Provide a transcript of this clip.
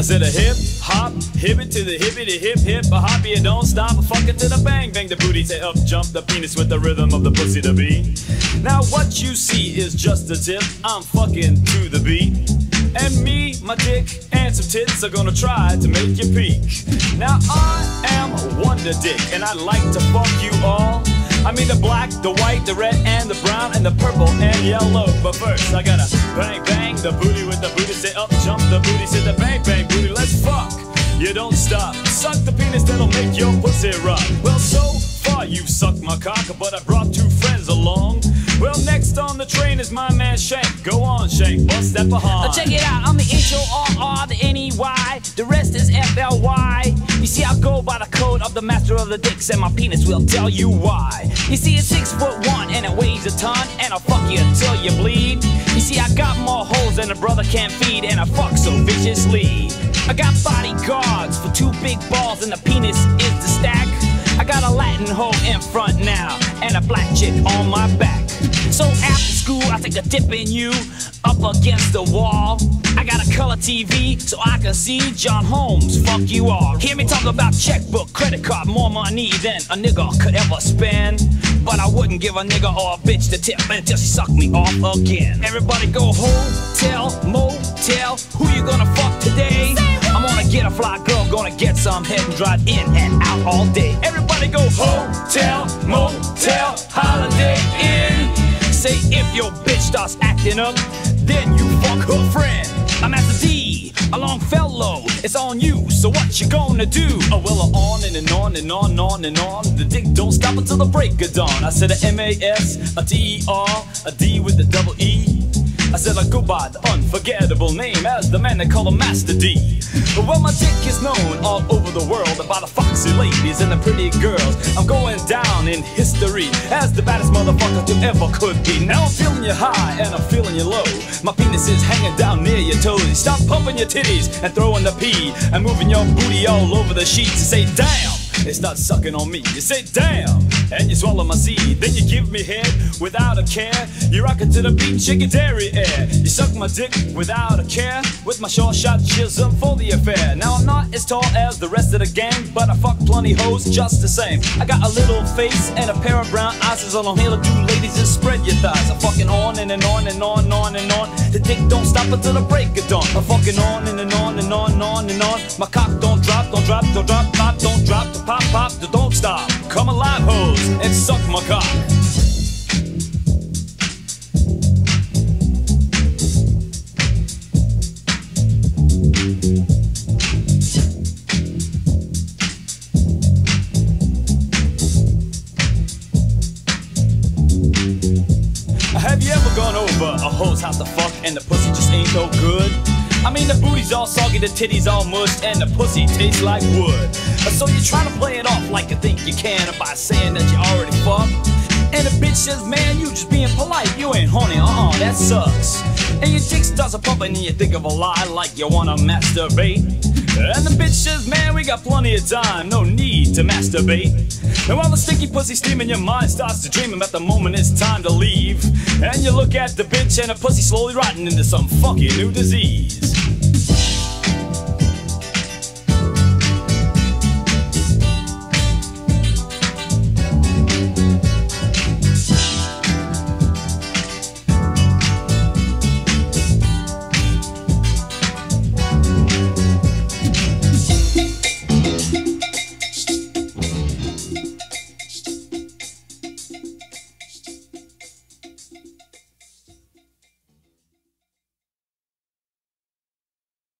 I said a hip hop, hip it to the hippity hip hip, a hop you don't stop, a fuck it to the bang bang the booty, say up jump the penis with the rhythm of the pussy to be. Now what you see is just a tip, I'm fucking to the beat. And me, my dick, and some tits are gonna try to make you peak. Now I am Wonder Dick, and I like to fuck you all. I mean the black, the white, the red, and the brown, and the purple and yellow. But first, I gotta bang bang the booty with the booty. Say up, the booty. Say the bang bang booty. Let's fuck. You don't stop. Suck the penis that'll make your pussy rock. Well, so far you've sucked my cock, but I brought two friends along. Well, next on the train is my man Shank. Go on, Shank, bust that behind. Oh, check it out, I'm the H-O-R-R, the N-E-Y, the rest is F-L-Y. You see, I go by the code of the master of the dicks, and my penis will tell you why. You see, it's six foot one, and it weighs a ton, and I'll fuck you until you bleed. A brother can't feed, and I fuck so viciously. I got bodyguards for two big balls, and the penis is the stack. I got a Latin hoe in front now, and a black chick on my back. So after school, I take a dip in you, up against the wall. I got a TV, so I can see John Holmes. Fuck you all. Hear me talk about checkbook, credit card, more money than a nigga could ever spend. But I wouldn't give a nigga or a bitch the tip until she suck me off again. Everybody go hotel, motel. Who you gonna fuck today? I'm gonna get a fly girl, gonna get some head and drive in and out all day. Everybody go hotel, motel, holiday inn. Say if your bitch starts acting up, then you her friend. I'm at the D, a Longfellow. It's on you, so what you gonna do? Oh well, on and, and on and on and on and on. The dick don't stop until the break of dawn. I said a M A S, a T E R, a D with a double E. I said I go by the unforgettable name as the man they call a Master D. Well, my dick is known all over the world by the foxy ladies and the pretty girls. I'm going down in history as the baddest motherfucker to ever could be. Now I'm feeling you high and I'm feeling you low. My penis is hanging down near your toes. Stop pumping your titties and throwing the pee and moving your booty all over the sheets and say, damn. They start sucking on me. You say, damn, and you swallow my seed. Then you give me head without a care. You rock it to the beat, chicken dairy air. You suck my dick without a care. With my short shot chisel for the affair. Now I'm not as tall as the rest of the gang, but I fuck plenty hoes just the same. I got a little face and a pair of brown eyes. So I'm here to do ladies and spread your thighs. I'm fucking on and, and on and on and on and on. The dick don't stop until the break of dawn. I'm fucking on and, and on and on and on and on. My cock don't drop, don't drop, don't drop, pop, don't drop, pop, the don't stop. Come alive, hoes, and suck my cock. Have you ever gone over a hoe's house to fuck and the pussy just ain't no good? I mean, the booty's all soggy, the titties all mushed, and the pussy tastes like wood. So you try to play it off like you think you can by saying that you already fucked. And the bitch says, man, you just being polite, you ain't horny, uh-uh, that sucks. And your dick starts a pumping and you think of a lie like you wanna masturbate. And the bitch says, man, we got plenty of time, no need to masturbate. And while the stinky pussy steaming, your mind starts to dream about the moment it's time to leave. And you look at the bitch and the pussy slowly rotting into some funky new disease.